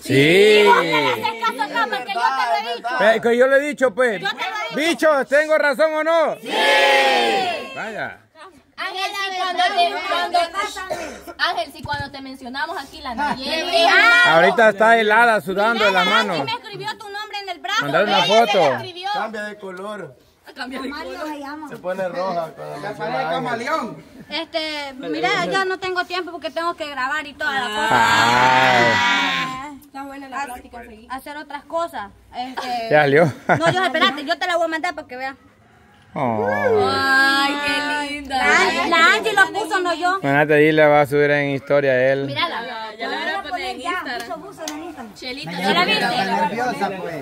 Sí. ¿Por qué le haces caso a Cama? Que yo te lo he dicho. Que yo le he dicho, pues. Yo te lo he dicho. Bichos, ¿tengo razón o no? Sí. Vaya. Ángel, si cuando te, cuando, Ángel, si cuando te mencionamos aquí la Nayeli. Ahorita está helada, sudando en manos. Nancy me escribió tu nombre en el brazo. Mandar una foto. Cambia de color. Mario se llama. Se pone roja cuando menciona Ángel. Este, mira, yo no tengo tiempo porque tengo que grabar y toda la cosa. Está buena la seguí. Hacer otras cosas. Este, ya salió. No, yo, espérate, yo te la voy a mandar para que veas. Oh. Ay, qué linda. La, la Angie lo puso, no yo. Manate, dile, va a subir en historia él. Mírala. Ya le voy a poner en Instagram. Chelita, ¿Ya la viste? nerviosa, pues.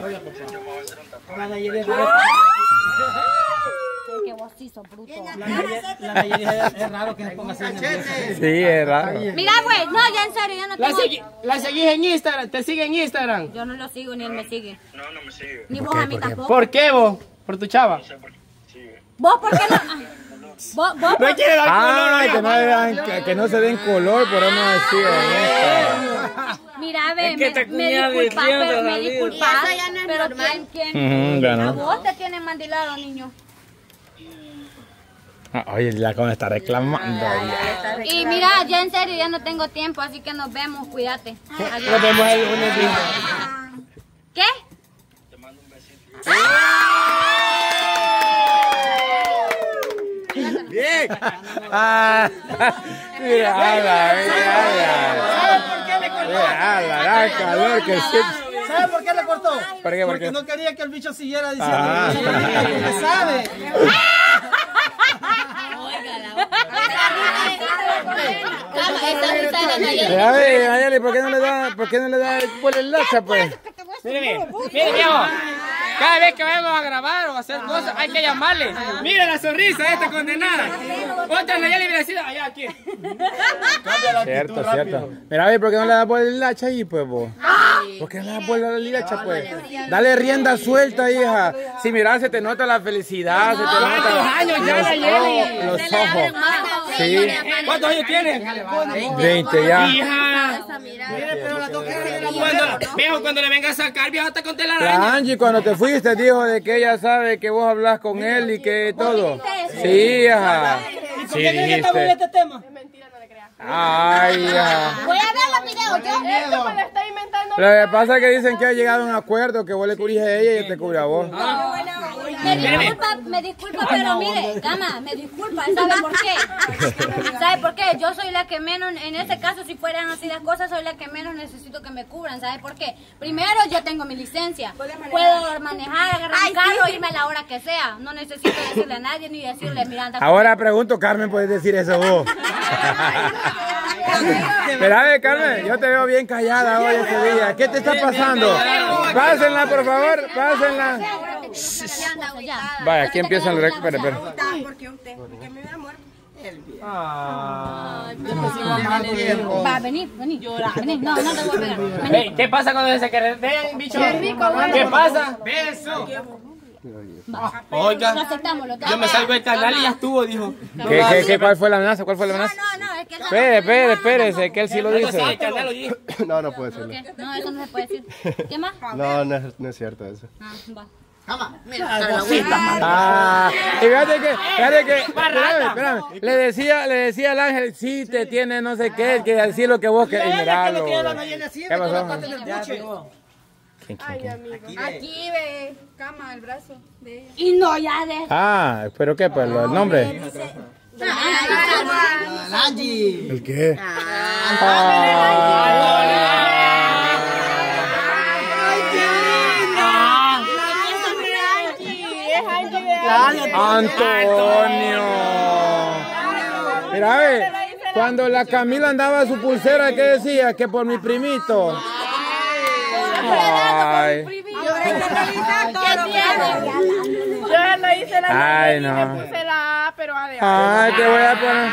Qué vocizo, bruto. Es raro que se ponga así. Sí, es raro. Mira, güey, no, ya en serio, yo no La, tengo... segui- la seguís en Instagram, te sigue en Instagram. Yo no lo sigo, ni él me sigue. No, no me sigue. Ni vos a mí tampoco. ¿Por qué vos? ¿Por tu chava? ¿Vos por qué no? Ah. ¿Vos, vos por No quiere dar Ay, color. que no, le dan- que, que no se den color, por eso no decía Mira, ve, Es que me, me diciendo, pero me eso ya no es pero normal. A vos te tienen mandilado, niño. Ah, Oye, la con está reclamando. ya. Y mira, ya en serio, ya no tengo tiempo, así que nos vemos, cuídate. Adiós. Nos vemos el lunes. ¿Qué? Ah, mira, ala, mira, calor que sí. ¿Sabe por qué le cortó? ¿Por qué? ¿Por Porque no quería que el bicho siguiera diciendo. Ah. ¿Qué sabe? Cama, esa risa de la Nayeli. Mira, ve, Nayeli, ¿por qué no le da, por qué no le da el lacha, pues? Mire, mire, mire, viejo. Cada vez que vayamos a grabar o a hacer cosas, hay que llamarle. Mire la sonrisa de esta condenada. Otra Nayeli me decía, allá aquí. La Cierto, cierto. rápido. Mira, ve, ¿por qué no le da por el lacha ahí, pues, vos? ¿Por qué no le da por el lacha, pues? Dale rienda suelta, hija. Si mira, se te nota la felicidad, se te nota ¿Cuántos años ya, ojos, los ojos. Sí, ¿Cuántos años tienes? 20 ya. Hija. Cuando, viejo, cuando le venga a sacar, viejo, hasta con telaraña. La Angie cuando te fuiste dijo de que ella sabe que vos hablas con él y que todo. Sí, ajá. Sí, dijiste. este tema? Ay, ajá. Voy a ver los videos, yo. Esto me lo está inventando. Lo que pasa es que dicen que ha llegado a un acuerdo que vos le cubrís a ella y ella te cubre a vos. Me disculpa, me disculpa, pero mire, cama, me disculpa, ¿sabe por qué? ¿Sabe por qué? Yo soy la que menos, en ese caso, si fueran así las cosas, soy la que menos necesito que me cubran, ¿sabe por qué? Primero, yo tengo mi licencia, puedo manejar, agarrar un carro, irme a la hora que sea, no necesito decirle a nadie ni decirle, mira, Ahora pregunto, Carmen, ¿puedes decir eso vos? Espera, a ver, Carmen, yo te veo bien callada hoy este día. ¿Qué te está pasando? Pásenla, por favor, pásenla. Vaya, aquí empieza el rec... Espera, espera. Porque usted, porque me hubiera muerto. Va, vení, vení, vení, no, no te voy a pegar, vení. ¿Qué pasa cuando se queretean, bicho? ¿Qué pasa? Beso. Oiga, Lo aceptamos, lo yo me salgo del canal y ya estuvo, dijo. ¿Qué, qué, qué, ¿Cuál fue la amenaza? ¿Cuál fue la amenaza? No, no, es que Espere, espere, espérese, que él sí lo dice. No, no puede ser. ¿Qué? No, eso no se puede decir. ¿Qué más? No, no es, no es cierto eso. Ah, va. Ah, y fíjate que, fíjate que, espérame, espérame, le decía, le decía al ángel, sí te tiene no sé qué, que decir lo que vos querés, y miralo. ¿Qué pasó? ¿Quién, quién, quién? Aquí ve, cama, el brazo de ella. Y no, ya de... Ah, pero qué, pues, el nombre. ¿El qué? Antonio. Mira, ve, cuando la Camila andaba su pulsera, ¿qué decía? Que por mi primito. Ay, Yo le hice la ay, no. puse la A, pero A de Ay, te voy a poner,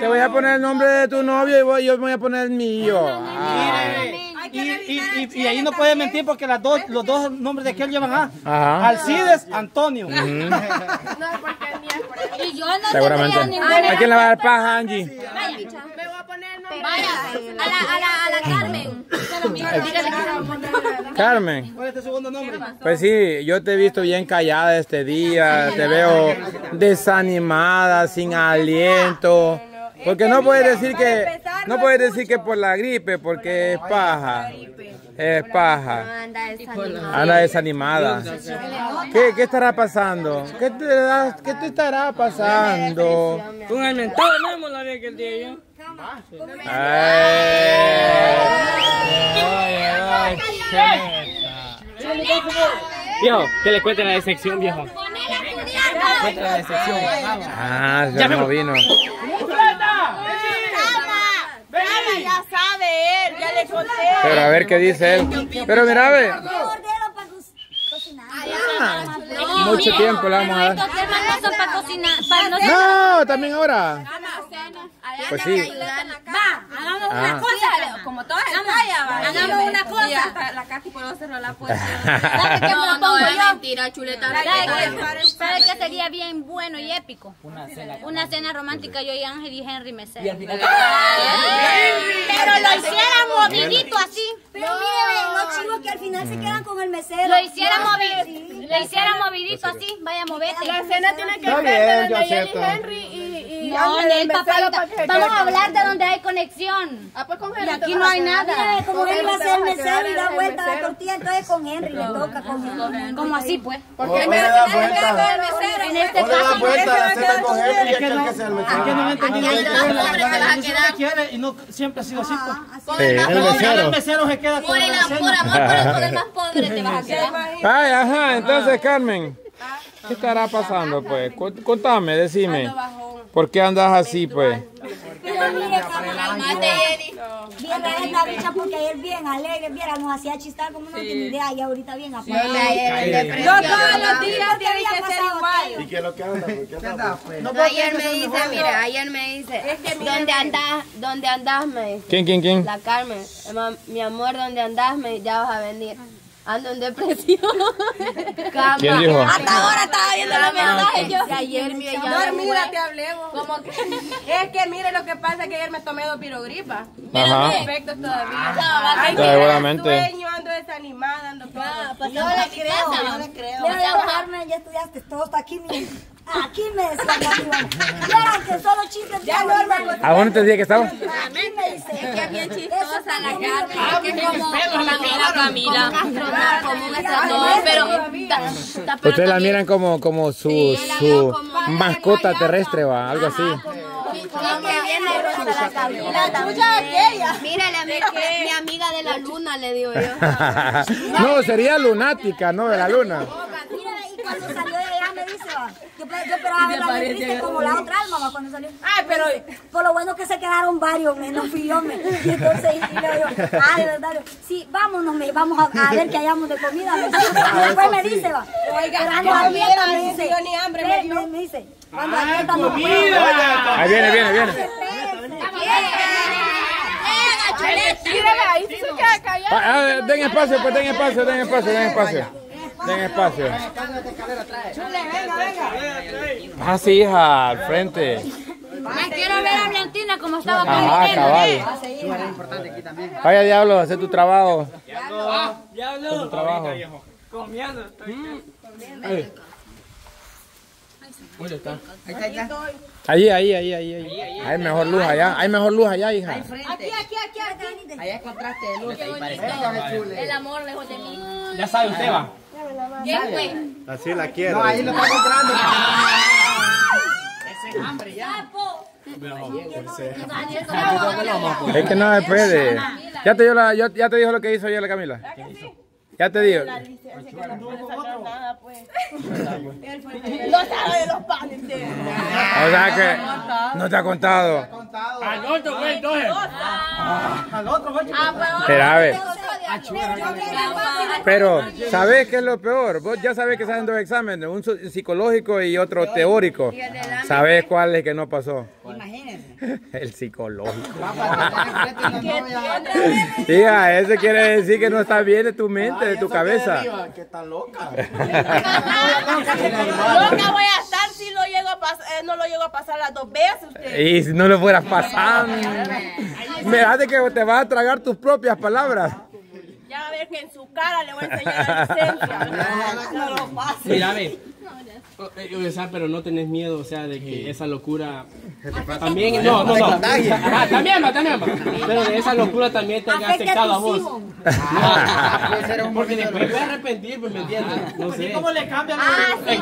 te voy a poner el nombre de tu novio y voy- yo voy a poner el mío. Ay. Y, y, y, y ahí no puede mentir porque las dos, los dos nombres de aquel llevan A. Ajá. Alcides Antonio. No, porque por. Y yo no Seguramente. ¿A quién le va a dar paja, Angie? Me voy a poner el nombre Vaya, a la, a la, a la Carmen. Carmen. ¿Cuál es tu segundo nombre? Pues sí, yo te he visto bien callada este día, te veo desanimada, sin aliento. Porque no puedes decir que no puedes decir que por la gripe, porque es paja. Es paja. Anda desanimada. Anda desanimada. ¿Qué, qué estará pasando? ¿Qué te, da- qué te estará pasando? Con el mentado no la vez que el día yo. Viejo, que le cuenten la decepción, viejo. Cuenten la decepción. Ah, ya no vino. ya sabe él, ya le conté. Pero a ver qué dice él. Pero mira, ve. Mucho tiempo le vamos a dar. No, también ahora. Pues sí. Va, hagamos Ah. una cosa. Como todas Hagamos una cosa. La Katy por cerró la puerta. ¿Sabes qué me No, no, es mentira, chuleta. ¿Sabes qué? ¿Sabes qué sería bien bueno y épico? Una cena romántica yo y Ángel y Henry Mesero. Pero lo hiciera movidito así. Pero mire, los chivos que al final se quedan con el mesero. Lo hiciera movidito. Lo hiciera movidito así. Vaya, movete. La cena tiene que ser acepto. Henry y, y No, Nel, el mesero papayita. para que se Vamos a hablar de donde hay conexión. Ah, pues con Y Henry aquí te no hay nada. Como él va a ser mesero y da vuelta a la mesero. tortilla, entonces con Henry le toca con Henry. Como así, pues. Porque Oye, el da mesero vuelta. mesero. En este caso, y que sea el Es que no me mesero. entendí Aquí que quiere y no siempre ha sido así. pues. Con el mesero. El mesero se queda con Por el amor, por amor, por el más pobre te vas a quedar. Ay, ajá, entonces Carmen, ¿qué estará pasando pues? Contame, decime. ¿Por qué andas así pues? Bien a esta bicha porque ayer bien alegre, viera, nos hacía chistar como no tiene idea y ahorita bien apagada. Yo todos los días tienen que ser igual. ¿Y qué es lo que anda? ¿Por qué anda? Ayer me dice, mira, ayer me dice, ¿dónde andas? ¿Dónde andas? Me dice. ¿Quién, quién, quién? La Carmen, "Ma- mi amor, ¿dónde andas? Me ya vas a venir. Ando en depresión. ¿Quién dijo? Hasta ahora estaba viendo los mensajes yo. Ayer mi ella Dormida te hablé. Como que, es que mire lo que pasa es que ayer me tomé dos pirogripas. Ajá. Efectos todavía. No, Ay, Seguramente. sueño, ando desanimada, ando todo. No le creo, no le creo. Mira, Carmen, ya estudiaste, todo está aquí. Aquí me decía Carmen. Vieran que solo chistes ya no ¿A dónde te dije que estaba? Aquí me dice. Es que es bien chistosa la Carmen. Que es como la Camila. No, pero. Ustedes la miran como, como su, su mascota terrestre va, algo así. Rosa la mira, mi amiga de la luna, le digo yo. No, sería lunática, no de la luna. Mira, y cuando salió de allá me dice, va, yo, triste como la otra alma, cuando salió. Ay, pero Por lo bueno que se quedaron varios, me, no fui yo, me. Y entonces, y le digo, ah, de verdad, yo, sí, vámonos, me, vamos a, a ver qué hayamos de comida. Me, y después me dice, va, Oiga, no me dice, ni hambre, me me, me dice, cuando a dieta no puedo. Ahí viene, viene, viene. Ah, ah, den espacio, pues den espacio, den espacio, den espacio. Den espacio. Ah, sí, hija, al frente. Me quiero ver a Valentina como estaba con Ajá, cabal. Vaya diablo, hace tu trabajo. Haz tu habló. trabajo. Comiendo. Ahí, ahí, ahí, ahí, ahí. Hay mejor luz allá, hay mejor luz allá, hija. Aquí, aquí, aquí, aquí. El amor lejos de mí. Ya sabe usted, va. ¿Quién fue? Así la quiero. Es que no se puede. Ya te, dio la, ya, ya te dijo lo que hizo ayer la Camila. Ya te dijo. No sabe de los panes. O sea que no te ha contado. Al otro, güey, entonces. Al otro, güey. Espera, a ver. Pero, ¿sabes qué es lo peor? Vos ya sabés que salen dos exámenes, un psicológico y otro teórico. ¿Sabés cuál es el que no pasó? Imagínense. El psicológico. Hija, eso quiere decir que no está bien de tu mente, de tu cabeza. Que está loca. Loca voy a estar si lo llego a pasar, eh, no lo llego a pasar las dos veces usted. Y si no lo fueras pasando. Mira, de que te vas a tragar tus propias palabras. Ya va a ver que en su cara le voy a enseñar la licencia. No lo pase. Eh, o sea, pero no tenés miedo, o sea, de que esa locura también, no, no, no, Ajá, también va, también va, pero de esa locura también te haya Afecta afectado a vos. hijos. Porque después me voy a arrepentir, pues me entiendes, no sé. ¿Cómo le cambian Ah, Es sí,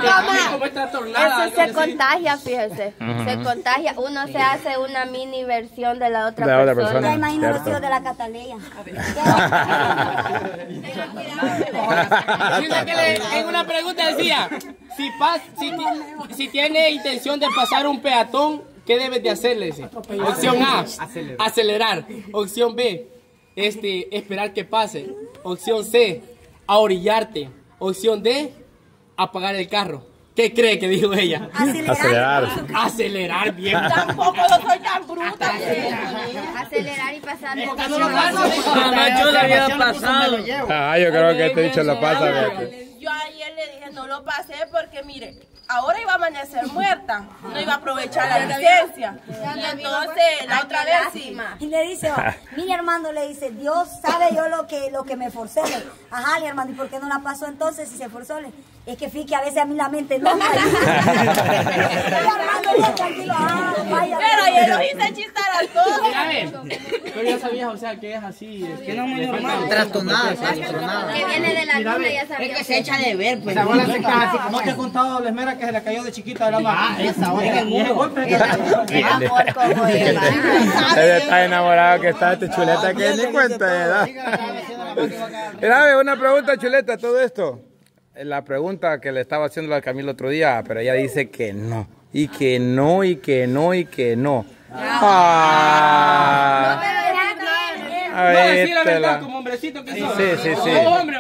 como está tornada. Eso se contagia, fíjese. Se contagia. Uno se hace una mini versión de la otra De la otra persona. persona. Ya imagino los hijos de la Cataleya. Fíjate que le- en una pregunta decía, si, pas, si, ti- si tiene intención de pasar un peatón, ¿qué debes de hacerle? Opción A, acelerar. Opción B, este, esperar que pase. Opción C, a orillarte. Opción D, apagar el carro. ¿Qué cree que dijo ella? Acelerar. Acelerar bien. Tampoco no soy tan bruta. Acelerar y pasar. Jamás yo le había pasado. Ah, yo creo que este dicho lo pasa. No lo pasé porque mire, ahora iba a amanecer muerta, no iba a aprovechar la licencia. Y entonces la otra vez sí. Y le dice, oh, mire Armando, le dice, Dios sabe yo lo que lo que me forcé. Le, Ajá, le Armando, ¿y por qué no la pasó entonces si se forzó? Le, es que fíjate que a veces a mí la mente no me bien tranquilo, ah, vaya. Pero ayer los hice chistar a todos. Mira, a ver, pero ya sabías, o sea, que es así. Es que no muy normal. Que viene de la luna, ya sabía. Es que se echa de ver, pues. ¿No te he contado la esmera que se le cayó de chiquita de la mano? Ah, esa. Y ese golpe. Amor como Eva. Está enamorado que está este chuleta que ni cuenta de edad. Mira, una pregunta chuleta, todo esto. La pregunta que le estaba haciendo a Camila otro día, pero ella dice que no. Y que no, y que no, y que no. Ah. No, Ahí decir la te verdad la- como hombrecito que sos. Sí, sí, sí. Como hombre,